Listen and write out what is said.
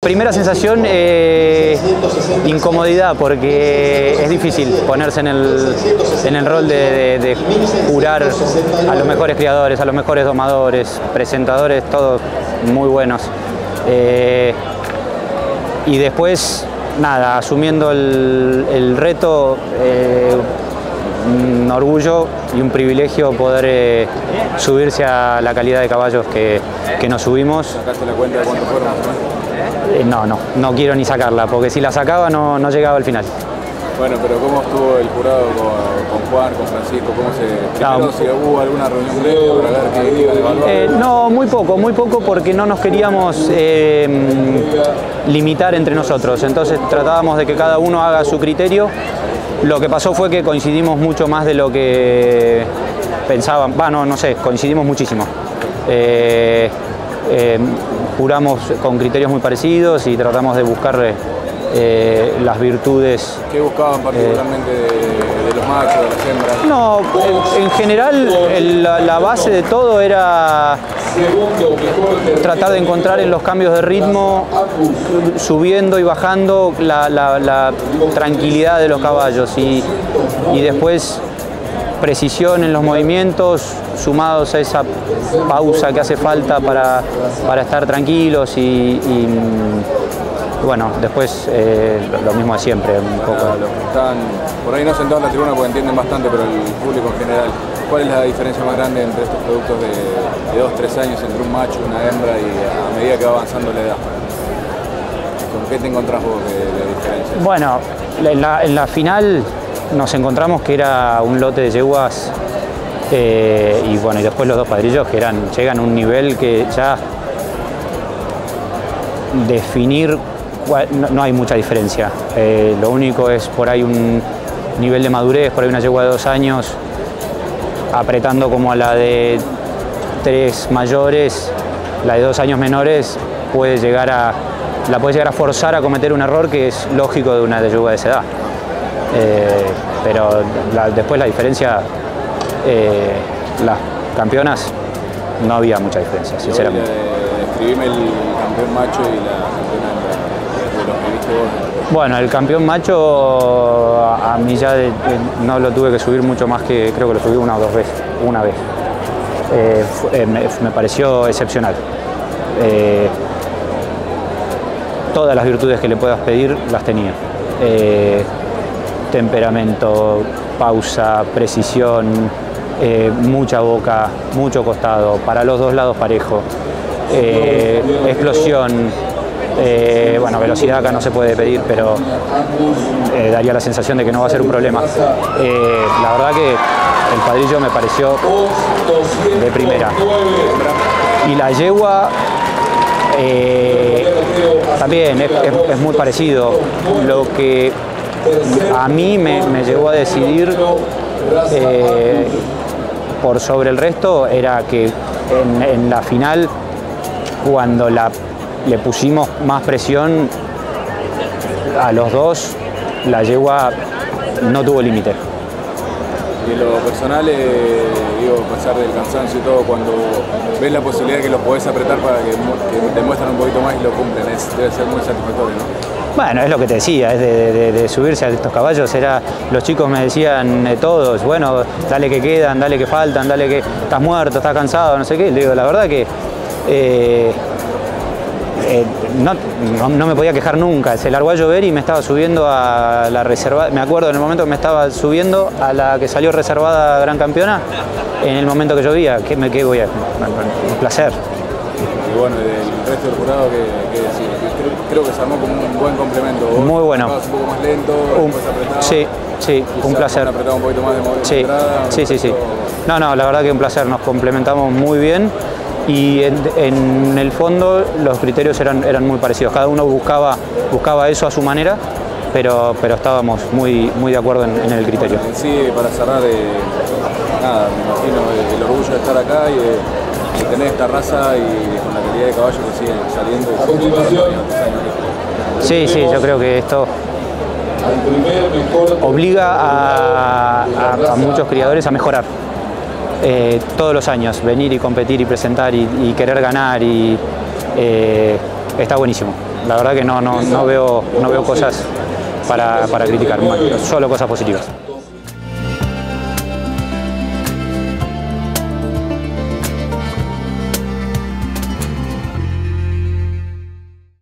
Primera sensación, eh, incomodidad, porque es difícil ponerse en el, en el rol de, de- de jurar a los mejores criadores, a los mejores domadores, presentadores, todos muy buenos. Eh, y después, nada, asumiendo el, reto, eh, un orgullo y un privilegio poder eh, subirse a la calidad de caballos que, que nos subimos. No, no, no quiero ni sacarla, porque si la sacaba no, no llegaba al final. Bueno, pero ¿cómo estuvo el jurado con, con Juan, con Francisco? ¿Cómo se, primero, No. si hubo alguna reunión previa para ver qué iban a evaluar? Eh, no, muy poco, muy poco porque no nos queríamos eh, limitar entre nosotros. Entonces tratábamos de que cada uno haga su criterio. Lo que pasó fue que coincidimos mucho más de lo que pensaban. Va, no, no sé, coincidimos muchísimo. Eh, eh, juramos con criterios muy parecidos y tratamos de buscar eh, las virtudes ¿Qué buscaban particularmente de, de los machos, de las hembras? No, en, en general el- la, la base de todo era tratar de encontrar en los cambios de ritmo, subiendo y bajando, la, la- la tranquilidad de los caballos y, y después precisión en los movimientos sumados a esa pausa que hace falta para, para estar tranquilos y, y, mm, bueno, después eh, lo- mismo de siempre, un poco. Para los que están por ahí no sentados en la tribuna porque entienden bastante, pero el público en general, ¿cuál es la diferencia más grande entre estos productos de, de 2, 3 años entre un macho una hembra y a medida que va avanzando la edad? ¿Con qué te encontrás vos de, de diferencia? Bueno, en la, en la final nos encontramos que era un lote de yeguas eh, y bueno, y después los dos padrillos que eran, llegan a un nivel que ya definir no hay mucha diferencia. Eh, lo único es por ahí un nivel de madurez, por ahí una yegua de dos años apretando como a la de tres mayores, la de dos años menores puede llegar a, la puede llegar a forzar a cometer un error que es lógico de una yegua de esa edad. Eh, pero la- después la diferencia, eh, las campeonas, no había mucha diferencia, sinceramente. Describime el campeón macho y la campeona de los que viste vos. Bueno, el campeón macho a a mí ya de- no lo tuve que subir mucho más que creo que lo subí una o dos veces, una vez. Eh, eh, me, me pareció excepcional. Eh, todas las virtudes que le puedas pedir las tenía. Temperamento, pausa, precisión, eh, mucha boca, mucho costado, para los dos lados parejo, eh, explosión, eh, bueno, velocidad acá no se puede pedir, pero daría la sensación de que no va a ser un problema. La verdad que el padrillo me pareció de primera. Y la yegua también es- es muy parecido. Lo que a mí me, me llevó a decidir eh, por sobre el resto era que en, la final, cuando le pusimos más presión a los dos, la yegua no tuvo límite. Y lo personal, eh, digo, a pesar del cansancio y todo, cuando ves la posibilidad de que los podés apretar para que, que te muestran un poquito más y lo cumplen, es- debe ser muy satisfactorio, ¿no? Bueno, es lo que te decía, es de, subirse a estos caballos. Era, los chicos me decían eh, todos, bueno, dale que quedan, dale que faltan, dale que estás muerto, estás cansado, no sé qué. Le digo, la verdad que eh, eh, no, me podía quejar nunca. Se largó a llover y me estaba subiendo a la reserva. Me acuerdo en el momento que me estaba subiendo a la que salió reservada Gran Campeona, en el momento que llovía. ¿Qué me a.? Un placer. Y bueno, del resto del jurado, ¿qué, qué decir? Creo, creo que se armó como un buen complemento. Vos Muy bueno. un poco más lento, Un- después apretabas, sí, sí, un placer. apretaba un poquito más de Sí, entrada, sí, sí, sí. No, no, la verdad que un placer, nos complementamos muy bien y en, en el fondo los criterios eran, eran muy parecidos, cada uno buscaba, buscaba eso a su manera, pero, pero estábamos muy, muy de acuerdo en, en el criterio. En sí, para cerrar, eh, nada, me imagino eh, el orgullo de estar acá y de tener esta raza y con la calidad de caballos que siguen saliendo. y continuación. Sí, sí, yo creo que esto obliga a, a- a muchos criadores a mejorar. eh, todos los años, venir y competir y presentar y, y querer ganar y eh, está buenísimo. la verdad que no, no, no, veo, no veo cosas para, para criticar, solo cosas positivas.